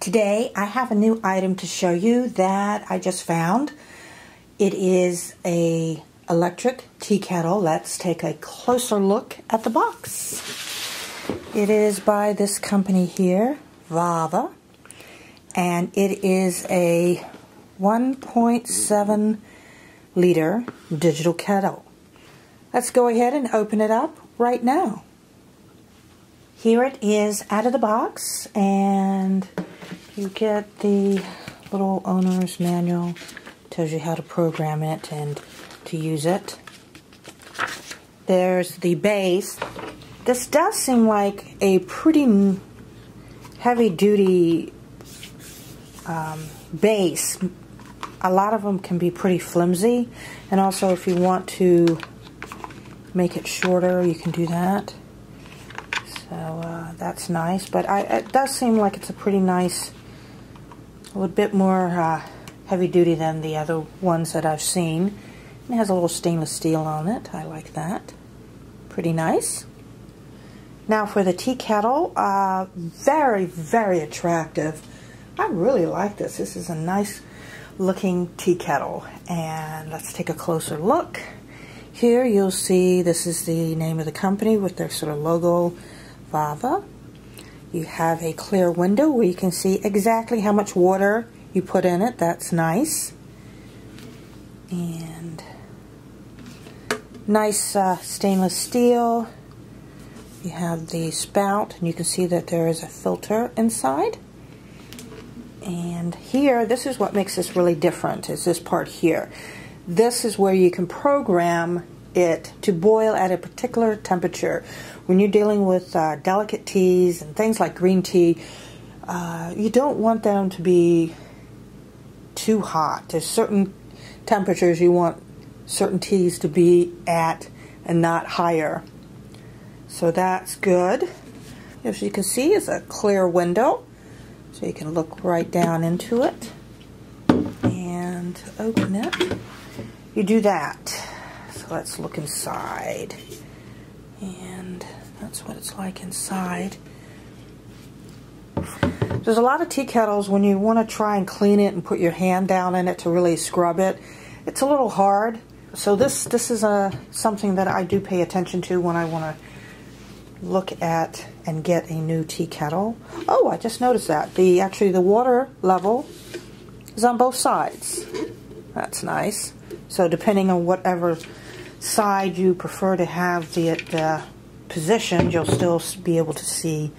Today I have a new item to show you that I just found. It is a electric tea kettle. Let's take a closer look at the box. It is by this company here, Vava, and it is a 1.7 liter digital kettle. Let's go ahead and open it up right now. Here it is out of the box and you get the little owner's manual tells you how to program it and to use it. There's the base. This does seem like a pretty heavy duty um, base. A lot of them can be pretty flimsy and also if you want to make it shorter you can do that. So uh, that's nice but I, it does seem like it's a pretty nice a little bit more uh, heavy duty than the other ones that I've seen. It has a little stainless steel on it. I like that. Pretty nice. Now for the tea kettle, uh, very, very attractive. I really like this. This is a nice looking tea kettle. And let's take a closer look. Here you'll see this is the name of the company with their sort of logo, Vava. You have a clear window where you can see exactly how much water you put in it. That's nice. And nice uh, stainless steel. You have the spout, and you can see that there is a filter inside. And here, this is what makes this really different, is this part here. This is where you can program it to boil at a particular temperature. When you're dealing with uh, delicate teas and things like green tea, uh, you don't want them to be too hot. There's certain temperatures you want certain teas to be at and not higher. So that's good. As you can see, it's a clear window, so you can look right down into it and open it. You do that let's look inside. And that's what it's like inside. There's a lot of tea kettles when you want to try and clean it and put your hand down in it to really scrub it. It's a little hard. So this this is a something that I do pay attention to when I want to look at and get a new tea kettle. Oh, I just noticed that. The actually the water level is on both sides. That's nice. So depending on whatever side you prefer to have it uh, positioned, you'll still be able to see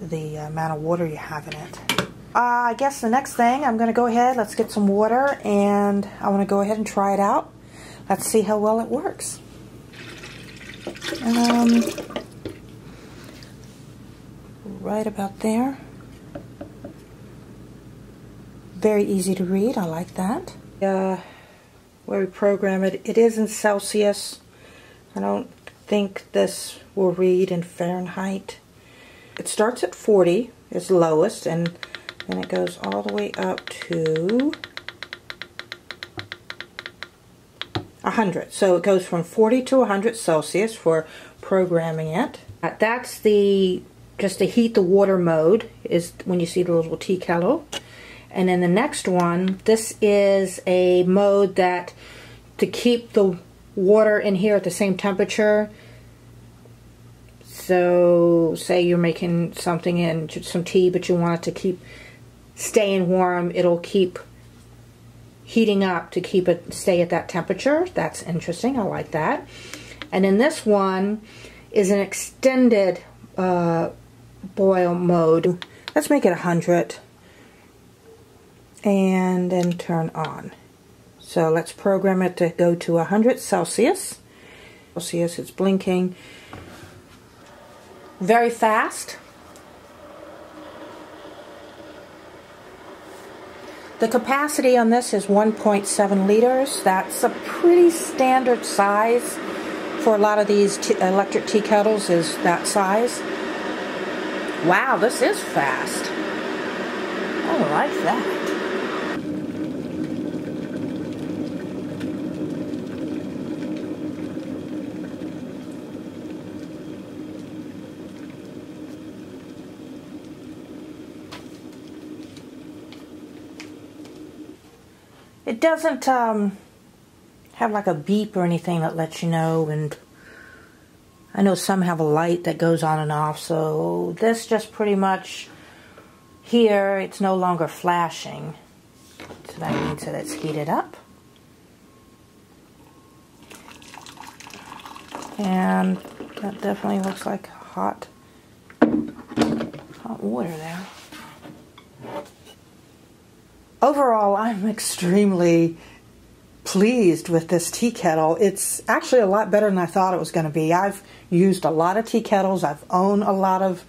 the amount of water you have in it. Uh, I guess the next thing, I'm going to go ahead, let's get some water, and I want to go ahead and try it out. Let's see how well it works. Um, right about there. Very easy to read, I like that. Uh, where we program it. It is in Celsius. I don't think this will read in Fahrenheit. It starts at 40 is lowest and then it goes all the way up to 100. So it goes from 40 to 100 Celsius for programming it. Uh, that's the just to heat the water mode is when you see the little tea kettle. And then the next one, this is a mode that to keep the water in here at the same temperature. So say you're making something in some tea, but you want it to keep staying warm. It'll keep heating up to keep it stay at that temperature. That's interesting. I like that. And then this one is an extended uh, boil mode. Let's make it 100 and then turn on. So let's program it to go to 100 Celsius. Celsius, it's blinking very fast. The capacity on this is 1.7 liters. That's a pretty standard size for a lot of these electric tea kettles is that size. Wow, this is fast. I like that. It doesn't um, have like a beep or anything that lets you know and I know some have a light that goes on and off so this just pretty much here it's no longer flashing. So that means that it's heated up. And that definitely looks like hot hot water there overall I'm extremely pleased with this tea kettle. It's actually a lot better than I thought it was going to be. I've used a lot of tea kettles. I've owned a lot of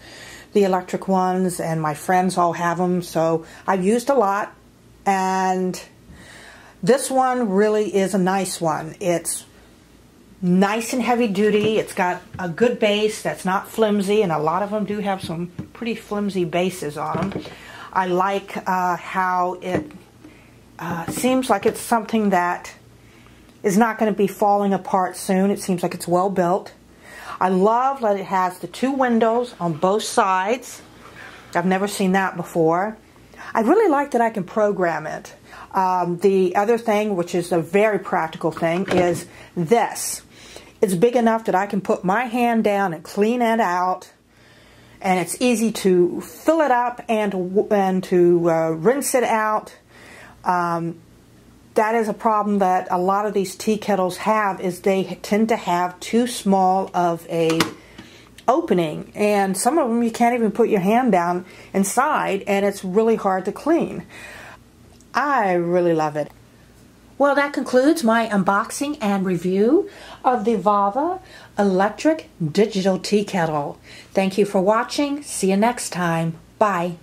the electric ones and my friends all have them. So I've used a lot and this one really is a nice one. It's nice and heavy duty. It's got a good base that's not flimsy and a lot of them do have some pretty flimsy bases on them. I like uh, how it uh, seems like it's something that is not going to be falling apart soon. It seems like it's well built. I love that it has the two windows on both sides. I've never seen that before. I really like that I can program it. Um, the other thing, which is a very practical thing, is this. It's big enough that I can put my hand down and clean it out and it's easy to fill it up and, and to uh, rinse it out um, that is a problem that a lot of these tea kettles have is they tend to have too small of a opening and some of them you can't even put your hand down inside and it's really hard to clean. I really love it. Well, that concludes my unboxing and review of the Vava Electric Digital Tea Kettle. Thank you for watching. See you next time. Bye.